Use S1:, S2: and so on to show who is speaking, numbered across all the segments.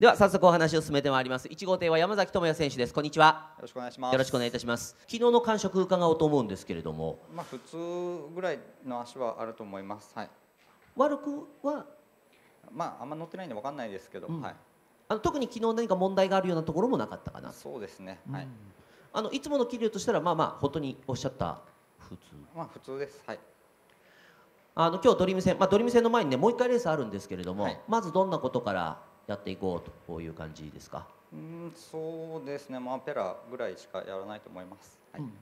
S1: では早速お話を進めてまいります1号艇は山崎智也選手ですこんにちは
S2: よろしくお願いします。
S1: よろしくお願いいたします昨日の感触伺おうと思うんですけれども
S2: まあ普通ぐらいの足はあると思います。はい。
S1: 悪くは？
S2: まああんま乗ってないんでわかんないですけど、
S1: うん
S2: はい。
S1: あの特に昨日何か問題があるようなところもなかったかな？
S2: そうですね。はい。
S1: あのいつもの桐生としたらまあまあ本当におっしゃった普通
S2: まあ普通です。はい。
S1: あの今日ドリーム戦、まあ、ドリーム戦の前にねもう一回レースあるんですけれども、
S2: はい
S1: まずどんなことからやっていこうという感じですか、
S2: うんそうですね。まあペラぐらいしかやらないと思います。はい。
S1: うん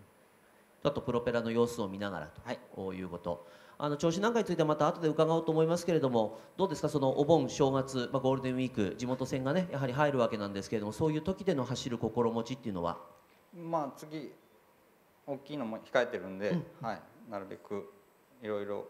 S1: ちょっとプロペラの様子を見ながら
S2: はい
S1: ということ、あの調子なんかについてはまた後で伺おうと思いますけれどもどうですか？そのお盆正月、まあ、ゴールデンウィーク地元戦がねやはり入るわけなんですけれどもそういう時での走る心持ちっていうのは？
S2: まあ次大きいのも控えてるんで、
S1: うん
S2: はい。なるべくいろいろ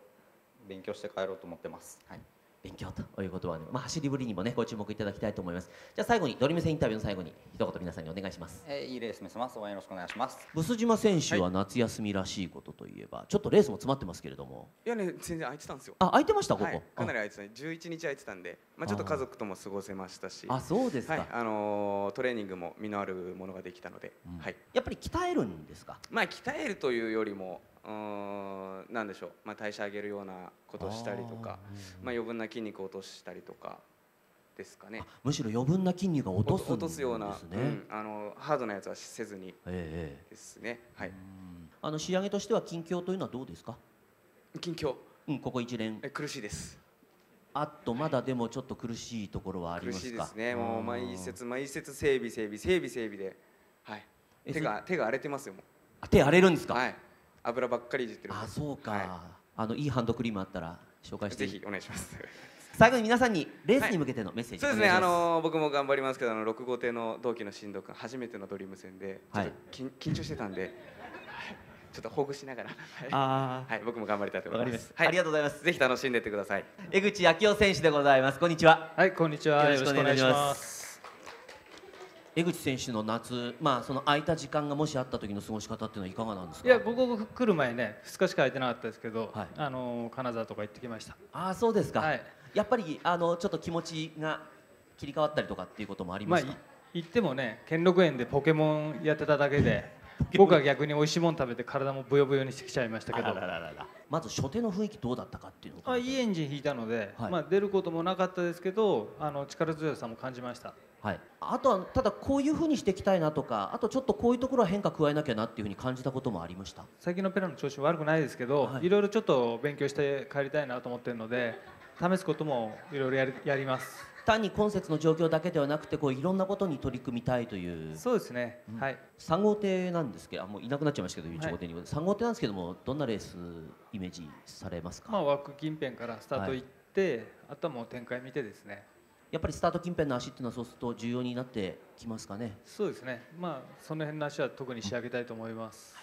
S2: 勉強して帰ろうと思ってます。はい。
S1: 勉強ということはね、まあ、走りぶりにもねご注目いただきたいと思いますじゃあ最後にドリーム戦インタビューの最後に一言皆さんにお願いします
S2: えーいいレース見せます。応援よろしくお願いします。
S1: ブス島選手は夏休みらしいことといえば、ちょっとレースも詰まってますけれども
S3: いやね全然空いてたんですよ。
S1: あ空いてましたここ、
S3: はい、かなり空いてたね。11日空いてたんで、まあちょっと家族とも過ごせましたし、
S1: あそうですか、
S3: はい、あのートレーニングも実のあるものができたので、
S1: うん
S3: はい。
S1: やっぱり鍛えるんですか？
S3: まあ鍛えるというよりも、うなんでしょう、まあ代謝上げるようなことをしたりとか、まあ余分な筋肉を落としたりとかですかね。
S1: むしろ余分な筋肉が落とすね
S3: 落とすような、うん、あのハードなやつはせずに
S1: ええ
S3: ですね。はい。
S1: うんあの仕上げとしては近況というのはどうですか？
S3: 近況、
S1: うんここ一連
S3: え苦しいです。
S1: あとまだでもちょっと苦しいところはあり
S3: 苦
S1: ますか？
S3: しいですね。もう毎
S1: うん
S3: 節毎節整備整備整備整備で、はい。
S1: え
S3: 手が手が荒れてますよも
S1: あ手荒れるんです
S3: う。
S1: か、
S3: はい。油ばっかりいじってる。
S1: あそうか、
S3: は
S1: あのいいハンドクリームあったら紹介
S3: い。
S1: して
S3: ぜひお願いします。
S1: 最後に皆さんにレースに向けてのメッセージ、
S3: そうですね。あのー僕も頑張りますけど、あの六号艇の同期の新藤君初めてのドリーム戦でちょっと緊,、緊張してたんで、はいちょっとほぐしながら、はい
S1: あ
S3: はい、僕も頑張りたいと思いま。
S1: ますす、
S3: はい。
S1: ありがとうございます
S3: ぜひ楽しんでってください。
S1: 江口昭夫選手でございますこんにちは
S4: はい、こんにちは。
S1: よろ
S4: しくお願いします。
S1: 江口選手の夏まあその空いた時間がもしあった時の過ごし方っていうのはいかがなんですか？
S4: いや、ここ来る前ね、2日しか空いてなかったですけど、
S1: はい
S4: あの金沢とか行ってきました。
S1: ああそうですか、
S4: はい。
S1: やっぱりあのちょっと気持ちが切り替わったりとかっていうこともあり
S4: まあ、
S1: ますか、
S4: い行ってもね、兼六園でポケモンやってただけで、僕は逆に美味しいもの食べて体もブヨブヨにしてきちゃいましたけど
S1: あら。ららららまず初手の雰囲気どうだったかっていうのを
S4: あいいエンジン引いたので、
S1: はい
S4: まあ出ることもなかったですけど、あの力強さも感じました。
S1: はい、あとはただこういうふうにしていきたいなとかあとちょっとこういうところは変化加えなきゃなっていうふうに感じたこともありました。
S4: 最近のペラの調子悪くないですけど、
S1: はい。
S4: い、ろいろちょっと勉強して帰りたいなと思ってるので、試すこともいろいろやりやります。
S1: 単に今節の状況だけではなくてこういろんなことに取り組みたいという。
S4: そうですね。
S1: うん。
S4: はい。
S1: 3号艇なんですけどあもういなくなっちゃいましたけど
S4: い。
S1: 1号艇に、3号艇なんですけどもどんなレースイメージされますか、
S4: まあ、枠近辺からスタート行って、あとはもう展開見てですね
S1: やっぱりスタート近辺の足っていうのはそうすると重要になってきますかね？
S4: そうですね。まあその辺の足は特に仕上げたいと思います。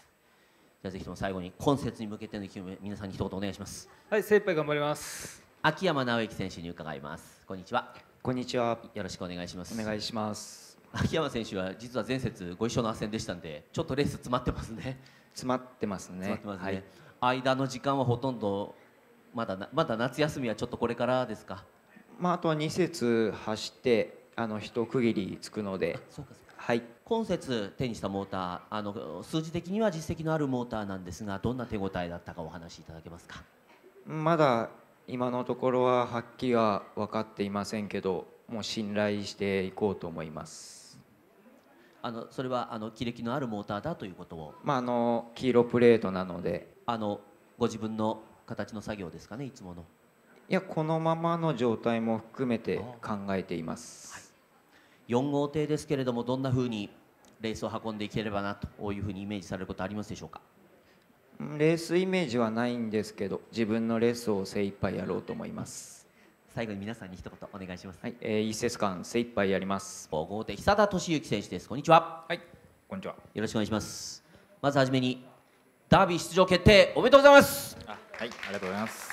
S1: じゃあぜひとも最後に今節に向けての意気込み皆さんに一言お願いします。
S4: はい精一杯頑張ります。
S1: 秋山直之選手に伺います。こんにちは。
S5: こんにちは。
S1: よろしくお願いします。
S5: お願いします。
S1: 秋山選手は実は前節ご一緒の斡旋でしたんでちょっとレース詰まってますね。
S5: 詰まってますね。
S1: 詰まってますね、
S5: はい。
S1: 間の時間はほとんどまだなまだ夏休みはちょっとこれからですか？
S5: まああとは2節走ってあの一区切りつくので、はい。
S1: 今節手にしたモーターあの数字的には実績のあるモーターなんですがどんな手応えだったかお話しいただけますか？
S5: まだ今のところははっきりは分かっていませんけど、もう信頼していこうと思います。
S1: あのそれはあの気力のあるモーターだということを？
S5: まああの黄色プレートなので、
S1: あのご自分の形の作業ですかねいつもの
S5: いやこのままの状態も含めて考えています。
S1: 4号艇ですけれどもどんなふうにレースを運んでいければなというふうにイメージされることありますでしょうか？
S5: レースイメージはないんですけど、自分のレースを精一杯やろうと思います。
S1: 最後に皆さんに一言お願いします、
S5: はい。えー、一節間精一杯やります。
S1: 5号艇久田俊之選手ですこんにちは
S6: はい、こんにちは。
S1: よろしくお願いしますまずはじめにダービー出場決定おめでとうございます
S6: あ、はい、ありがとうございます。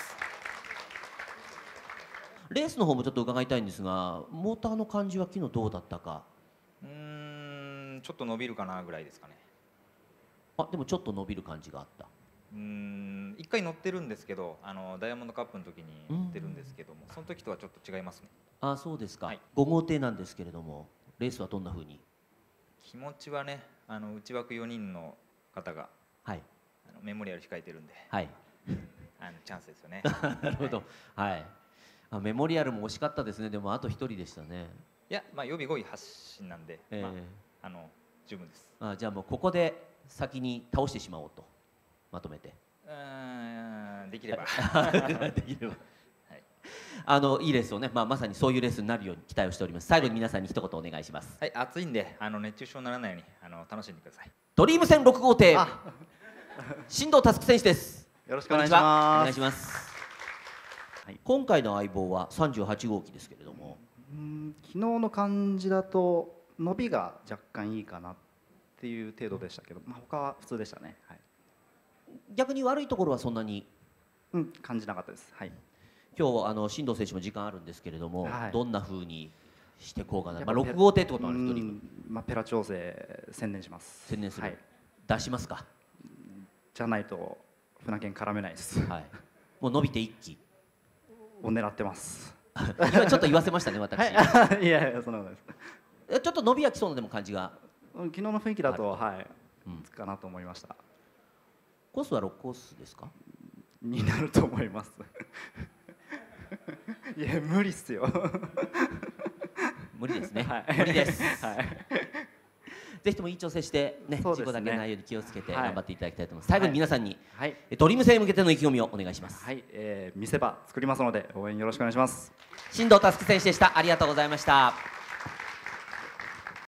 S1: レースの方もちょっと伺いたいんですがモーターの感じは昨日どうだったか？
S6: うーん、ちょっと伸びるかなぐらいですかね。
S1: あでもちょっと伸びる感じがあった。
S6: うーん、一回乗ってるんですけど、あのダイヤモンドカップの時に乗ってるんですけども、その時とはちょっと違いますね。
S1: あそうですか、
S6: はい。
S1: 5号艇なんですけれどもレースはどんな風に？
S6: 気持ちはねあの内枠4人の方が
S1: はい。
S6: あのメモリアル控えてるんで
S1: はい。
S6: あのチャンスですよね。
S1: なるほど。はい、あメモリアルも惜しかったですね。でもあと1人でしたね。
S6: いやまあ予備5位発進なんで、
S1: えー
S6: まあ、あの十分です。
S1: あじゃあもうここで先に倒してしまおうと。まとめて。
S6: うーんできれば。
S1: できれば。
S6: はい。
S1: あのいいレースをね、まあ、まさにそういうレースになるように期待をしております。最後に皆さんに一言お願いします。
S6: はい暑いんであの熱中症にならないようにあの楽しんでください。
S1: ドリーム戦6号艇。新藤佑選手です。
S7: よろしくお願いします、はい。
S1: 今回の相棒は38号機ですけれども。
S7: うん昨日の感じだと伸びが若干いいかなっていう程度でしたけど、まあ、他は普通でしたね、はい。
S1: 逆に悪いところはそんなに？
S7: うん、感じなかったです、はい、
S1: 今日あの新藤選手も時間あるんですけれども、
S7: はい。
S1: どんな風にしてこうかな、まあ、
S7: やっぱペ
S1: 6号艇ってことは
S7: う
S1: 一人。
S7: んまあ、ペラ調整専念します。
S1: 専念する、
S7: はい、
S1: 出しますか、
S7: じゃないと船券絡めないです。
S1: はい、もう伸びて一気
S7: を狙ってます。
S1: 今ちょっと言わせましたね私、
S7: はい。いやいやそんなことないです。
S1: えちょっと伸びはきそうなでも感じが。
S7: うん昨日の雰囲気だとはい、
S1: うん。
S7: かなと思いました。
S1: コースは6コースですか？
S7: になると思います。いや無理っすよ。
S1: 無理ですね、
S7: はい。
S1: 無理です、
S7: はい
S1: ぜひともいい調整してね
S7: ね。
S1: 事故だけないように気をつけて
S7: はい。
S1: 頑張っていただきたいと思います、最後に皆さんに、
S7: はい。
S1: えドリーム戦に向けての意気込みをお願いします、
S7: はい、えー見せ場作りますので応援よろしくお願いします。
S1: 新藤佑選手でした。ありがとうございました